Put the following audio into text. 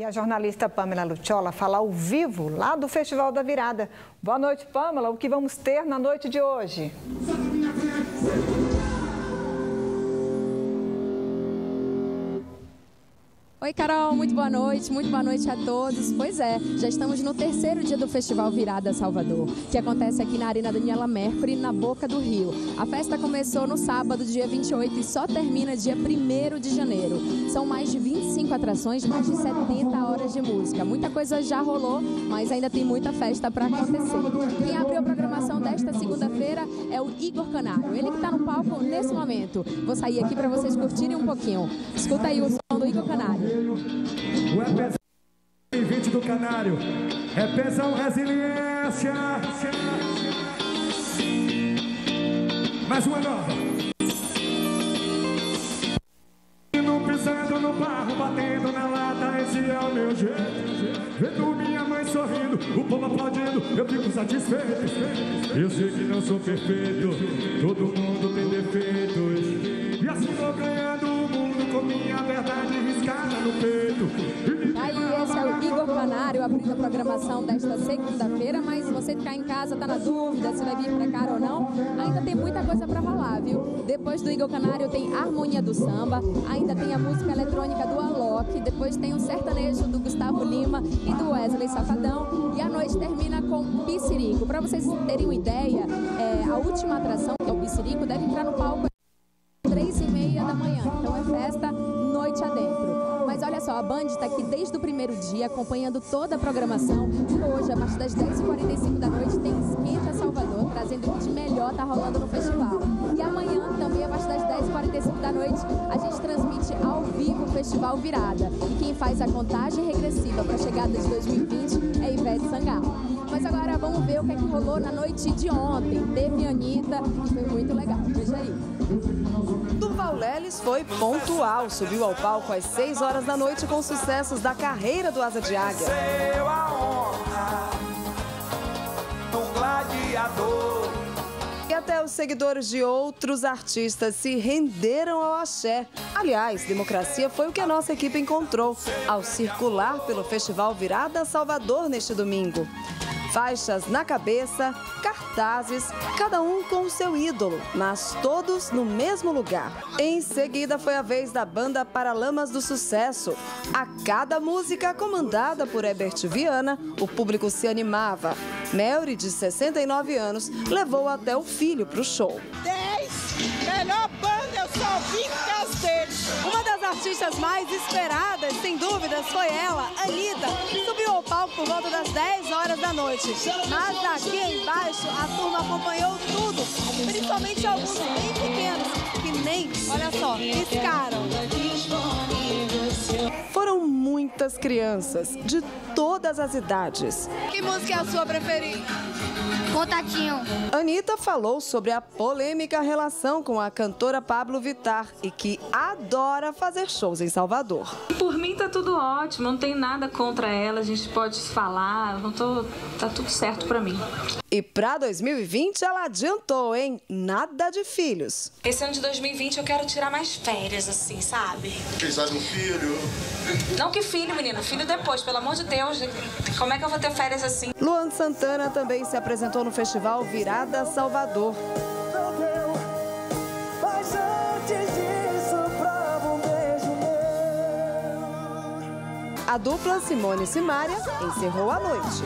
E a jornalista Pamela Luciola fala ao vivo lá do Festival da Virada. Boa noite, Pamela. O que vamos ter na noite de hoje? Oi, Carol, muito boa noite, muito boa noite a todos. Pois é, já estamos no terceiro dia do Festival Virada Salvador, que acontece aqui na Arena Daniela Mercury, na Boca do Rio. A festa começou no sábado, dia 28, e só termina dia 1 de janeiro. São mais de 25 atrações, mais de 70 horas de música. Muita coisa já rolou, mas ainda tem muita festa para acontecer. Quem abriu a programação desta segunda-feira é o Igor Canário, ele que está no palco nesse momento. Vou sair aqui para vocês curtirem um pouquinho. Escuta aí o som do Canário. O EPESão 2020 do Canário. EPESão Resiliência. Mais uma nova. Não pisando no barro, batendo na lata, esse é o meu jeito. Vendo minha mãe sorrindo, o povo aplaudindo, eu fico satisfeito. Eu sei que não sou perfeito, todo mundo tem defeitos. E assim vou ganhando o mundo com minha verdade no. Aí, esse é o Igor Canário abrindo a programação desta segunda-feira, mas você que está em casa, está na dúvida se vai vir para cá ou não, ainda tem muita coisa para rolar, viu? Depois do Igor Canário tem Harmonia do Samba, ainda tem a música eletrônica do Alok, depois tem o sertanejo do Gustavo Lima e do Wesley Safadão, e a noite termina com Piscirico. Para vocês terem uma ideia, é, a última atração, que é o Piscirico, deve entrar no palco às três e meia da manhã, então é festa noite adentro. Mas olha só, a Band está aqui desde o primeiro dia, acompanhando toda a programação. E hoje, a partir das 10h45 da noite, tem Esquenta Salvador, trazendo o que de melhor está rolando no festival. E amanhã, também, a partir das 10h45 da noite, a Festival Virada. E quem faz a contagem regressiva para a chegada de 2020 é Ivete Sangalo. Mas agora vamos ver o que é que rolou na noite de ontem. Teve Anitta e foi muito legal. Veja aí. Durval Leles foi pontual, subiu ao palco às 6 horas da noite com sucessos da carreira do Asa de Águia. Seu a honra do gladiador. E até os seguidores de outros artistas se renderam ao axé. Aliás, democracia foi o que a nossa equipe encontrou ao circular pelo Festival Virada Salvador neste domingo. Faixas na cabeça, cartazes, cada um com seu ídolo, mas todos no mesmo lugar. Em seguida foi a vez da banda Paralamas do Sucesso. A cada música comandada por Herbert Viana, o público se animava. Melry, de 69 anos, levou até o filho para o show. 10, melhor banda, eu só vim por causa deles. Uma das artistas mais esperadas, sem dúvidas, foi ela, Anitta, que subiu ao palco por volta das 10 horas da noite. Mas daqui embaixo a turma acompanhou tudo, principalmente alguns bem pequenos, que nem, olha só, piscaram. Foram muitas crianças, de todas as idades. Que música é a sua preferida? Contatinho. Anitta falou sobre a polêmica relação com a cantora Pablo Vittar e que adora fazer shows em Salvador. Por mim tá tudo ótimo, não tem nada contra ela, a gente pode falar, não tô, tá tudo certo pra mim. E para 2020 ela adiantou, hein? Nada de filhos. Esse ano de 2020 eu quero tirar mais férias, assim, sabe? Pensar no filho. Não que filho, menino, filho depois, pelo amor de Deus. Como é que eu vou ter férias assim? Luan Santana também se apresentou no festival Virada Salvador. A dupla Simone e Simária encerrou a noite.